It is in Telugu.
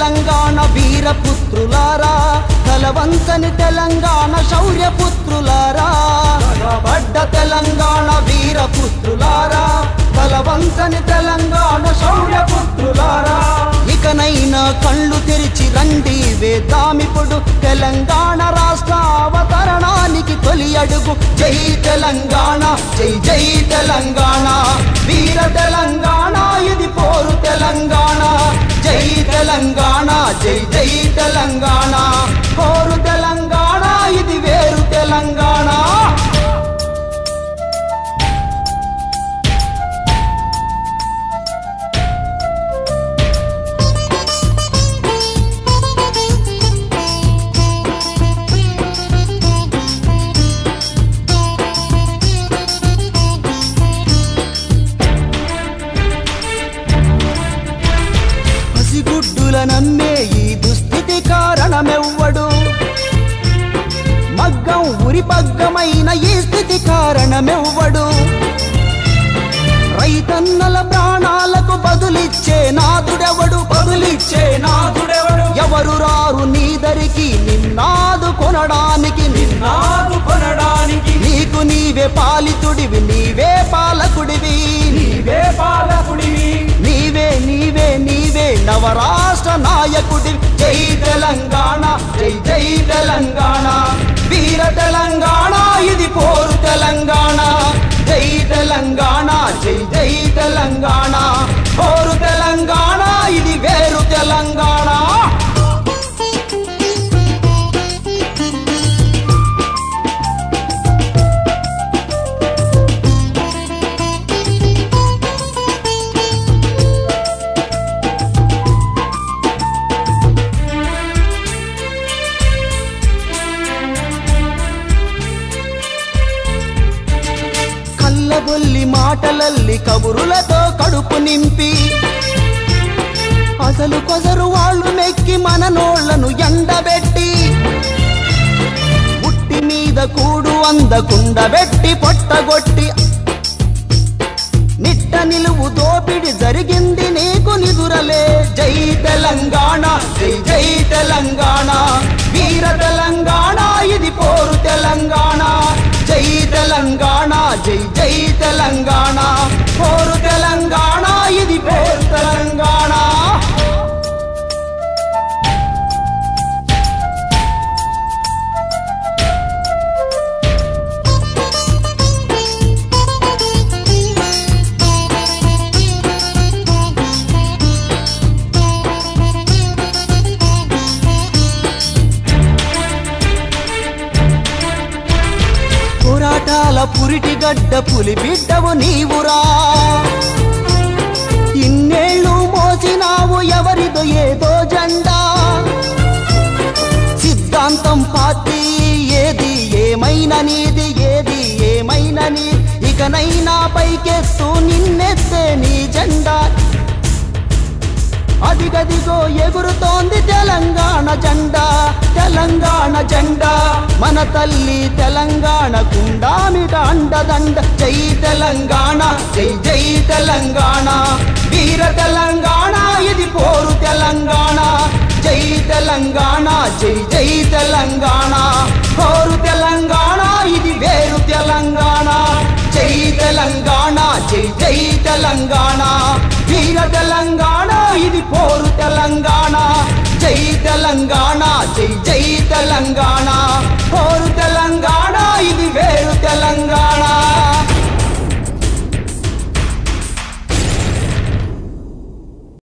తెలంగాణ వీరపుత్రులారా కలవంతని తెలంగాణ శౌర్యపుత్రులారా. పడ్డ తెలంగాణ వీరపుత్రులారా కలవంతని తెలంగాణ శౌర్యపుత్రులారా. ఇకనైనా కళ్ళు తెరిచి రండి వేదామిపుడు తెలంగాణ రాష్ట్ర అవతరణానికి తొలి అడుగు. జై తెలంగాణ జై జై తెలంగాణ. తెలంగాణ. కోరు తెలంగాణ ఇది వేరు తెలంగాణ. పసిగుడ్డుల మగ్గం ఉరి పగ్గమైన ఈ స్థితి కారణమెవ్వడు? రైతన్నల ప్రాణాలకు బదులిచ్చే నాదుడెవడు బదులిచ్చే నాదుడెవడు ఎవరు రారు నీదరికి నిన్నాదు కొనడానికి? నిన్నాదు కొనడానికి. నీకు నీవే పాలితుడివి నీవే పాలకుడివి. నీవే పాలకుడివి. నీవే నీవే నీవే నవరాష్ట్ర నాయకుడి జై తెలంగాణ జై జై తెలంగాణ. వీర తెలంగాణ ఇది పోరు తెలంగాణ జై తెలంగాణ జై జై తెలంగాణ మాటలల్లి కబురులతో కడుపు నింపి. అసలు కొసరు వాళ్ళు నెక్కి మన నోళ్ళను ఎండబెట్టి. పుట్టి మీద కూడు అందకుండబెట్టి పొట్టగొట్టి. నిట్ట నిలువు దోపిడి జరిగింది నీకు నిదురలే. జై తెలంగాణ జై జై తెలంగాణ. జై పోరాటాల పురిటి గడ్డ పులి బిడ్డవు నీవురా. ఇన్నేళ్ళు మోసినావు ఎవరిదో ఏదో జెండా. సిద్ధాంతం పార్టీ ఏది ఏమైనా నీది ఏది ఏమైనా నీ ఇకనైనా పైకెత్తు నిన్నెత్తే నీ జెండా. అదిగదిగో ఎగురుతోంది తెలంగాణ జెండా తెలంగాణ జెండా. మన తల్లి తెలంగాణ కుండామిట అండదండ జై తెలంగాణ జై జై తెలంగాణ. వీర తెలంగాణ ఇది పోరు తెలంగాణ. జై తెలంగాణ జై జై తెలంగాణ. పోరు తెలంగాణ ఇది వేరు తెలంగాణ. జై తెలంగాణ జై జై తెలంగాణ. వీర తెలంగాణ ఇది పోరు తెలంగాణ. జై తెలంగాణ జై జై తెలంగాణ. పోరు